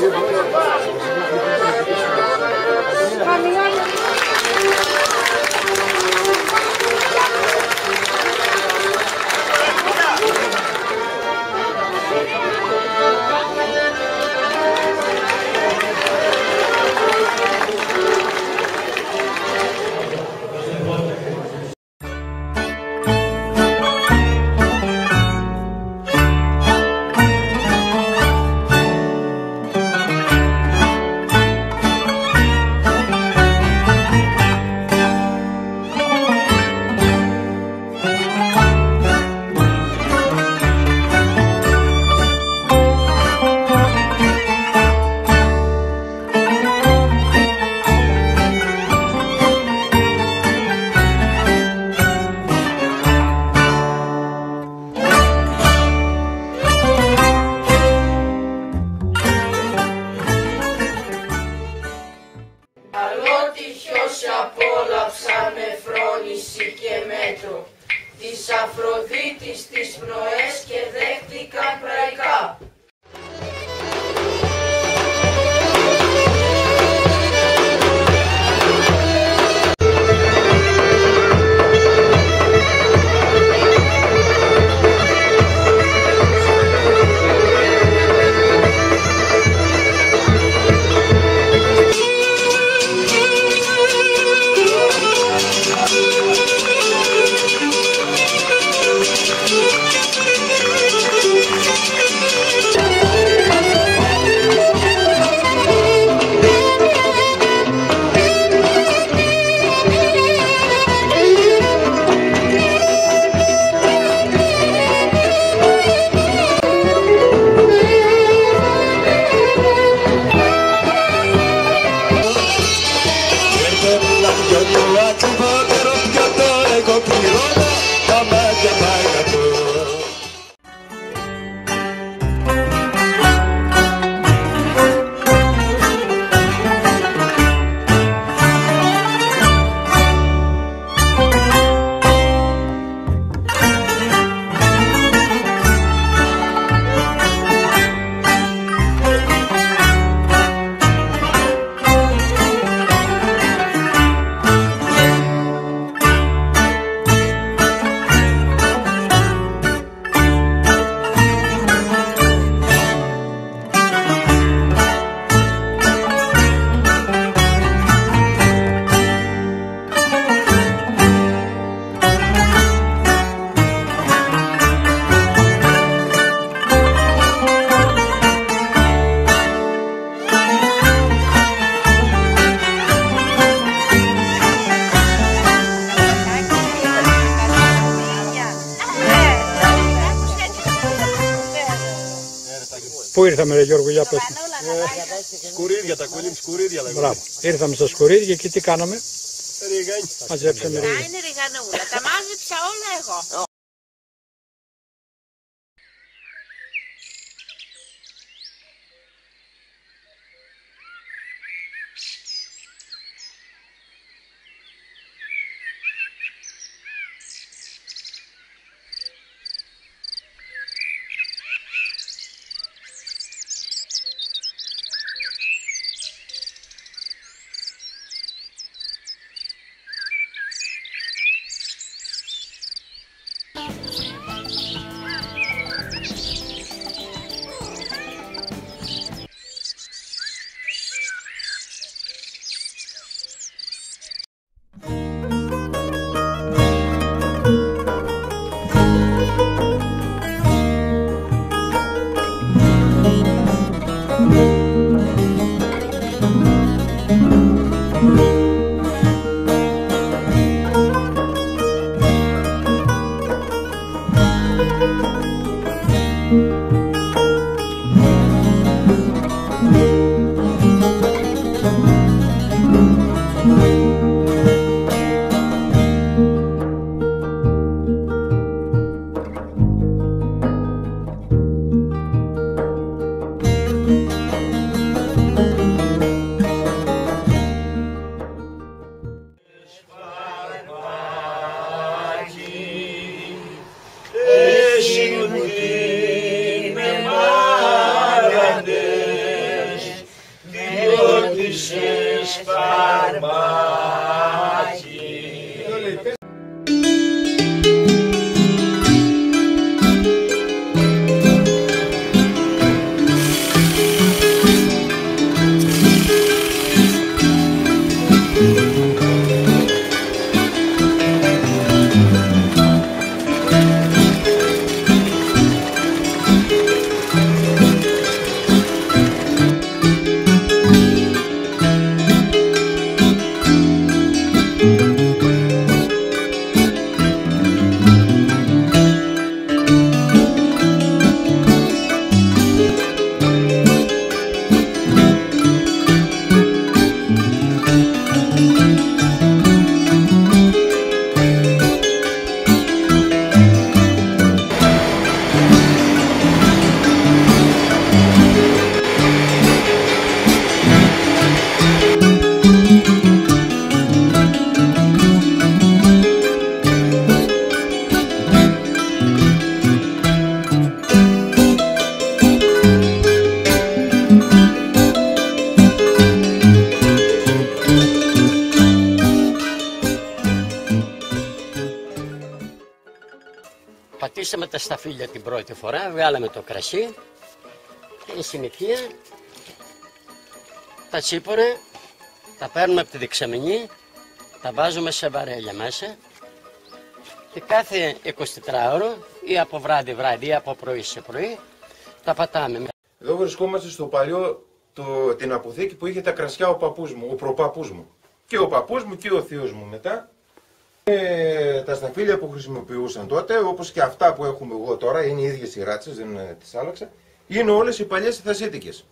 Yeah. Και μέτρο της Αφροδίτης τις πνοές Πού ήρθαμε, ρε Γιώργο, για πες μου. Σκουρίδια, τα κουλίμ σκουρίδια λέγονται. Μπράβο. Ήρθαμε στα σκουρίδια και τι κάναμε; Ρίγανη. Μαζέψαμε Να ρίγα. είναι ριγανούλα. Τα μάζεψα όλα εγώ. Πατήσαμε τα σταφύλια την πρώτη φορά, βγάλαμε το κρασί και η συνεχεία τα τσίπορα τα παίρνουμε από τη δεξαμενή, τα βάζουμε σε βαρέλια μέσα και κάθε 24ωρο ή από βράδυ βράδυ ή από πρωί σε πρωί τα πατάμε. Εδώ βρισκόμαστε στο παλιό το, την αποθήκη που είχε τα κρασιά ο παππούς μου, ο προπαππούς μου. Και ο παππούς μου και ο θείος μου μετά. Ε, τα σταφύλια που χρησιμοποιούσαν τότε, όπως και αυτά που έχουμε εγώ τώρα, είναι οι ίδιες οι ράτσες, δεν ε, τις άλλαξα, είναι όλες οι παλιές θασίτικες.